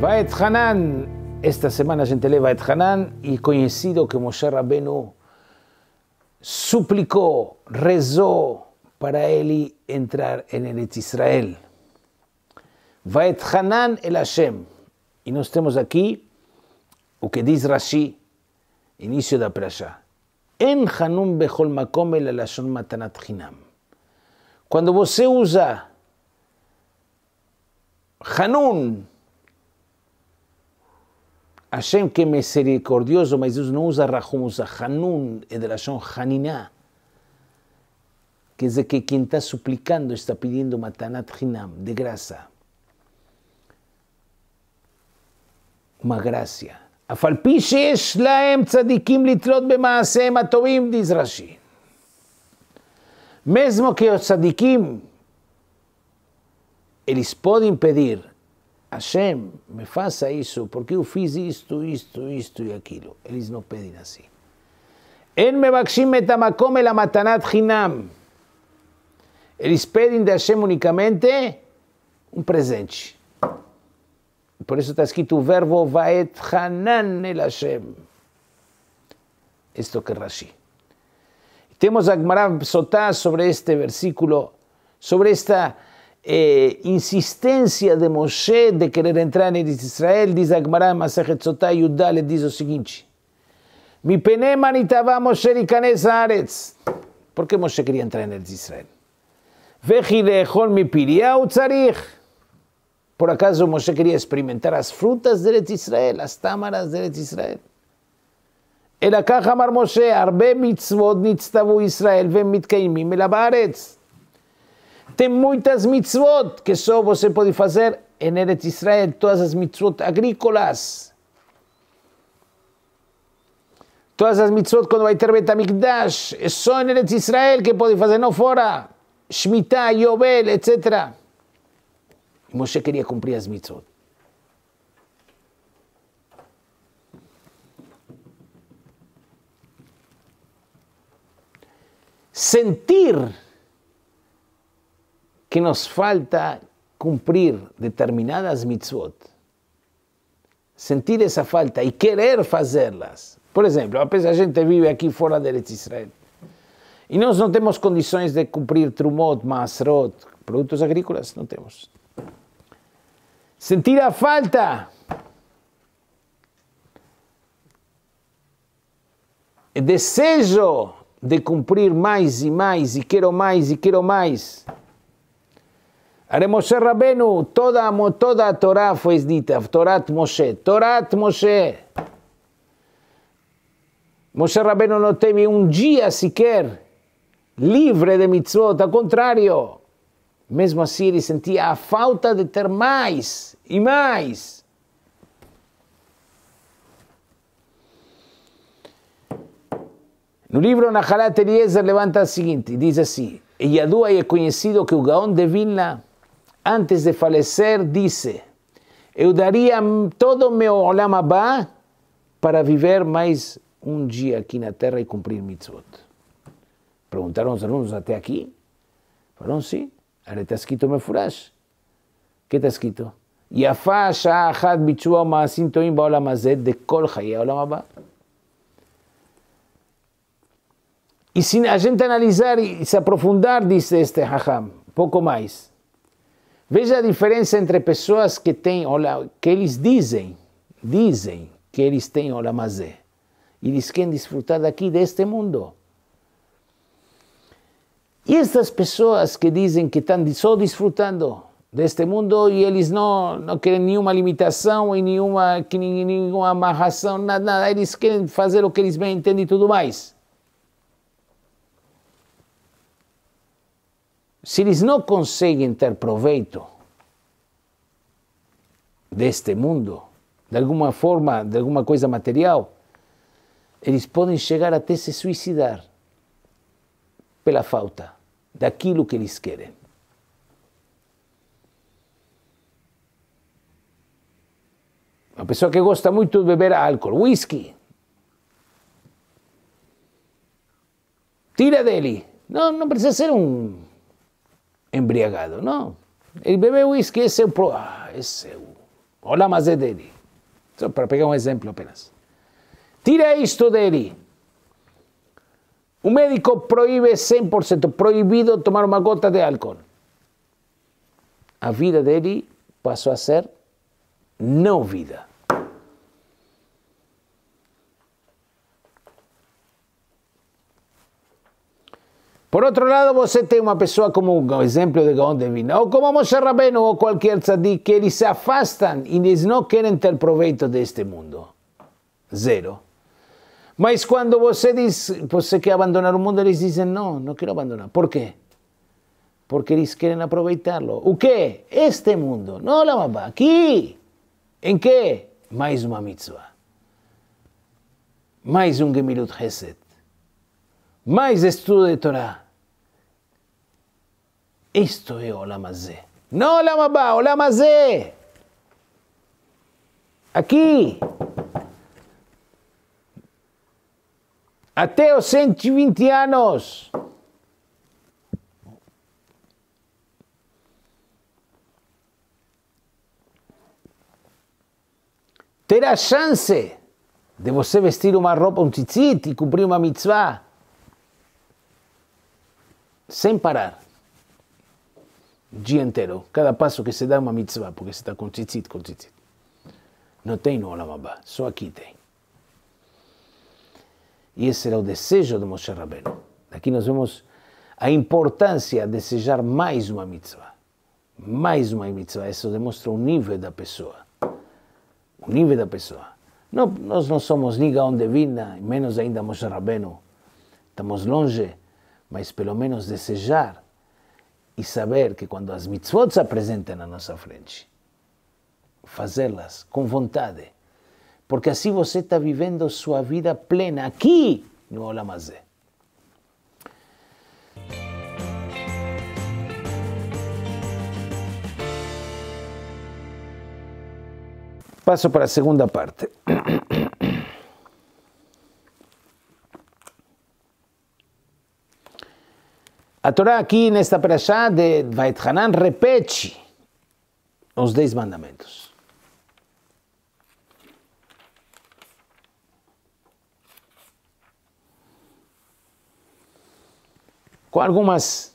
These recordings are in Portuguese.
Vaet Hanan, esta semana gente lê Vaet Hanan e conhecido que Moshe Rabbeinu suplicou, rezou para ele entrar em Eretz Israel. Vaet Hanan el Hashem. E nós temos aqui o que diz Rashi, início da Prashá. En Hanun bechol makom el lashon matanat chinam. Quando você usa Hanun, Hashem que é misericordioso, mas Deus não usa rachum, usa hanun, é de lachon haniná. Quer dizer que quem está suplicando está pedindo matanat hinam, de graça. Uma graça. A falpiche eslaem tzadikim litrot bemaaseem atoim, diz Rashi. Mesmo que os tzadikim, eles podem pedir Hashem me faça isso, porque eu fiz isto, isto, isto e aquilo. Eles não pedem assim. En Mebakshim Metamakom el Amatanat Hinam. Eles pedem de Hashem unicamente um presente. Por isso está escrito o verbo Vaet Hanan el Hashem. Esto que Rashi. Temos a Gemara Sotá sobre este versículo, sobre esta eh, insistencia de Moshe de querer entrar en Israel, dice Agmará Masejet Sotá Yudá, le dice lo siguiente. Mi pene manitaba Moshe Rikanes Aretz. ¿Por qué Moshe quería entrar en Eretz Israel? Vejilejol mi piriau tzarich. ¿Por acaso Moshe quería experimentar las frutas de Eretz Israel, las támaras de Eretz Israel? El acá Moshe, arbe mitzvot nitztavu Israel, ven mitkeimin, me la. Tem muitas mitzvot que só você pode fazer em Eretz Israel, todas as mitzvot agrícolas. Todas as mitzvot quando vai ter Betamikdash, é só em Eretz Israel que pode fazer, não fora. Shemitah, Yobel, etc. E Moshe queria cumprir as mitzvot. Sentir que nos falta cumprir determinadas mitzvot. Sentir essa falta e querer fazê-las. Por exemplo, a gente vive aqui fora de Eretz Israel. E nós não temos condições de cumprir trumot, masrot, produtos agrícolas, não temos sentir a falta. Desejo de cumprir mais e mais, e quero mais, e quero mais. Are Moshe Rabenu, toda, toda a Torá foi dita, Torat Moshe, Torat Moshe. Moshe Rabenu não teve um dia sequer livre de mitzvot, ao contrário. Mesmo assim, ele sentia a falta de ter mais e mais. No livro Nahalat Eliezer levanta o seguinte, diz assim, e Yadua é conhecido que o Gaon de Vilna, antes de falecer, disse, eu daria todo o meu Olam Abba para viver mais um dia aqui na Terra e cumprir mitzvot. Perguntaram os alunos até aqui? Falaram sim. הרי está escrito מפורש. que está escrito? יפה שעה אחת ביצוע מעשים טועים בעולם הזה דכל חיי העולם הבא. E se a gente analisar e se aprofundar, diz este Raham, pouco mais. Veja a diferença entre pessoas que têm, que eles dizem, dizem que eles têm Olamazé. Eles querem desfrutar daqui, deste mundo. E estas pessoas que dizem que estão só desfrutando deste mundo e eles não, não querem nenhuma limitação e nenhuma, nenhuma amarração, nada, nada, eles querem fazer o que eles bem entendem e tudo mais. Se eles não conseguem ter proveito deste mundo, de alguma forma, de alguma coisa material, eles podem chegar até se suicidar pela falta daquilo que eles querem. Uma pessoa que gosta muito de beber álcool, whisky. Tira dele. Não, não precisa ser um embriagado, não. Ele bebe whisky, esse é o, ah, esse é o Olam Hazé dele. Só para pegar um exemplo apenas. Tira isto dele. O médico proíbe 100%, proibido tomar uma gota de álcool. A vida dele passou a ser não vida. Por outro lado, você tem uma pessoa como o exemplo de Gaon de Vina, ou como Moshe Rabbeinu, ou qualquer tzadik, que eles se afastam e eles não querem ter proveito deste mundo. Zero. Mas quando você diz, você quer abandonar o mundo, eles dizem, não, não quero abandonar. Por quê? Porque eles querem aproveitá-lo. O quê? Este mundo. Não, Lamabá. Aqui. Em quê? Mais uma mitzvah. Mais um Gemilut Hesed mais estudo de Torá. Isto é Olam Hazé. Não Olam Abba, Olam Hazé. Aqui. Até os 120 anos. Ter a chance de você vestir uma roupa, um tzitzit e cumprir uma mitzvah sem parar. O dia inteiro. Cada passo que se dá é uma mitzvah, porque você está com tzitzit, com tzitzit. Não tem no Olam Abba, só aqui tem. E esse era o desejo de Moshe Rabbeinu. Aqui nós vemos a importância de desejar mais uma mitzvah. Mais uma mitzvah. Isso demonstra o nível da pessoa. O nível da pessoa. Não, nós não somos nem Gaon de Vina, menos ainda Moshe Rabbeinu. Estamos longe mas pelo menos desejar e saber que quando as mitzvot se apresentam na nossa frente, fazê-las com vontade, porque assim você está vivendo sua vida plena aqui no Olam Hazé. Passo para a segunda parte. A Torá aqui nesta perashá de Vaithanan repete os dez mandamentos. Com algumas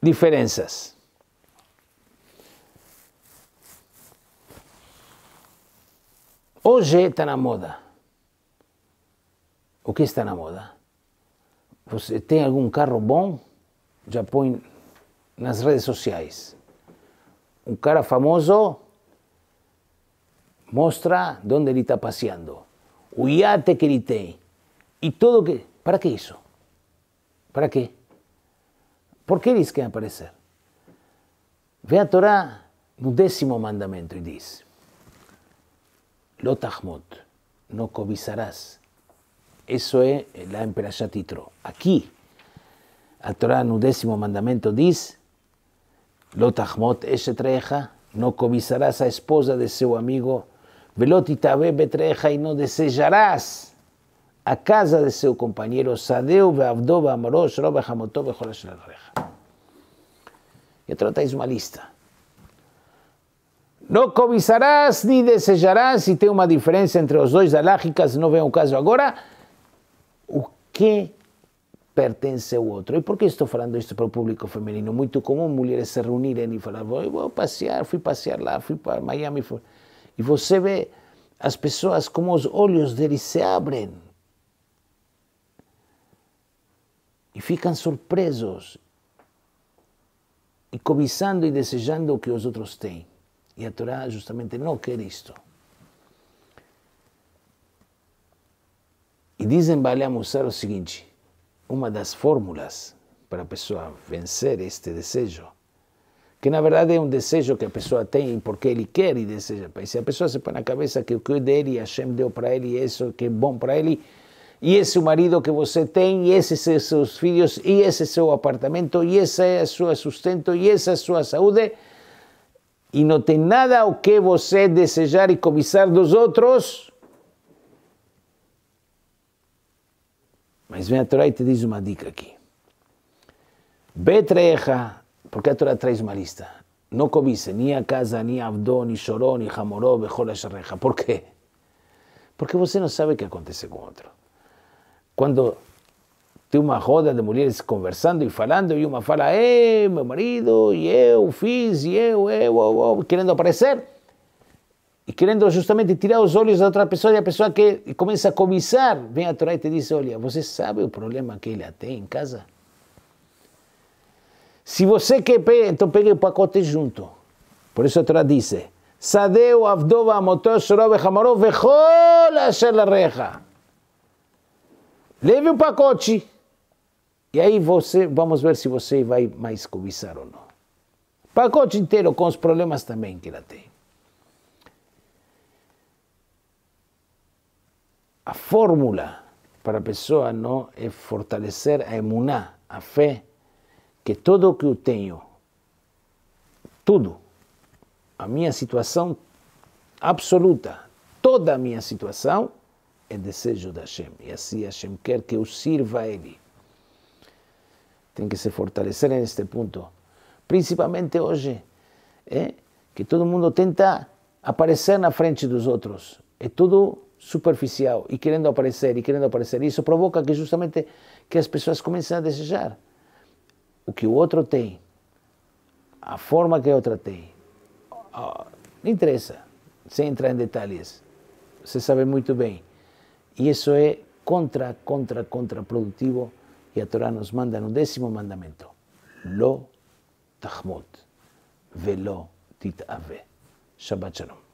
diferenças. Hoje está na moda. O que está na moda? Você tem algum carro bom? Já põe nas redes sociais. Um cara famoso mostra onde ele está passeando, o iate que ele tem e tudo que. Para que isso? Para quê? Por que eles querem aparecer? Vê a Torá no décimo mandamento e diz: Lotachmot, não cobiçarás. Isso é lá em Perashat Yitro. Aqui, a Torá no décimo mandamento diz: Lotachmot eshetreja, não cobiçarás a esposa de seu amigo, velotitabe betreja, e não desejarás a casa de seu companheiro, sadeu veavdo veamorosh, robe hamotó vecholash reja. E a Torá uma lista. Não cobiçarás nem desejarás, e tem uma diferença entre os dois alárgicas, não vem o caso agora. O que pertence ao outro. E por que estou falando isto para o público feminino? Muito comum mulheres se reunirem e falar, vou, vou passear, fui passear lá, fui para Miami. Fui... E você vê as pessoas como os olhos deles se abrem e ficam surpresos e cobiçando e desejando o que os outros têm. E a Torá justamente não quer isto. E dizem Baalé Mussar o seguinte, uma das fórmulas para a pessoa vencer este desejo, que na verdade é um desejo que a pessoa tem porque ele quer e deseja. E se a pessoa se põe na cabeça que o que é dele, Hashem deu para ele, e isso que é bom para ele, e esse é o marido que você tem, e esses são seus filhos, e esse é seu apartamento, e esse é o seu sustento, e essa é a sua saúde, e não tem nada o que você desejar e cobiçar dos outros, Mas vem a Torá e te diz uma dica aqui. Betreja, porque a Torá traz uma lista. não cobice nem a casa, nem Avdó, nem Choró, nem Hamoró, Bejol Asherreja. Por quê? Porque você não sabe o que acontece com outro. Quando tem uma roda de mulheres conversando e falando, e uma fala, é, meu marido, e eu fiz, e eu, eu, eu, eu querendo aparecer, e querendo justamente tirar os olhos da outra pessoa, e a pessoa que começa a cobiçar, vem a Torá e te diz, olha, você sabe o problema que ela tem em casa? Se você quer então pegue o pacote junto. Por isso a Torá diz, Sadeu avdova motor shorov echamorov vechol asher reja. Leve o pacote. E aí você, vamos ver se você vai mais cobiçar ou não. Pacote inteiro com os problemas também que ela tem. A fórmula para a pessoa não é fortalecer a emuná, a fé, que tudo o que eu tenho, tudo, a minha situação absoluta, toda a minha situação é desejo da Hashem. E assim Hashem quer que eu sirva a Ele tem que se fortalecer neste ponto. Principalmente hoje, é, que todo mundo tenta aparecer na frente dos outros. É tudo superficial e querendo aparecer e querendo aparecer. Isso provoca que justamente que as pessoas comecem a desejar o que o outro tem, a forma que a outra tem. Não interessa, sem entrar em detalhes. Você sabe muito bem. E isso é contra, contra, contraprodutivo y a Torah nos manda un décimo mandamiento, lo tahmot, velo titave. Shabbat shalom.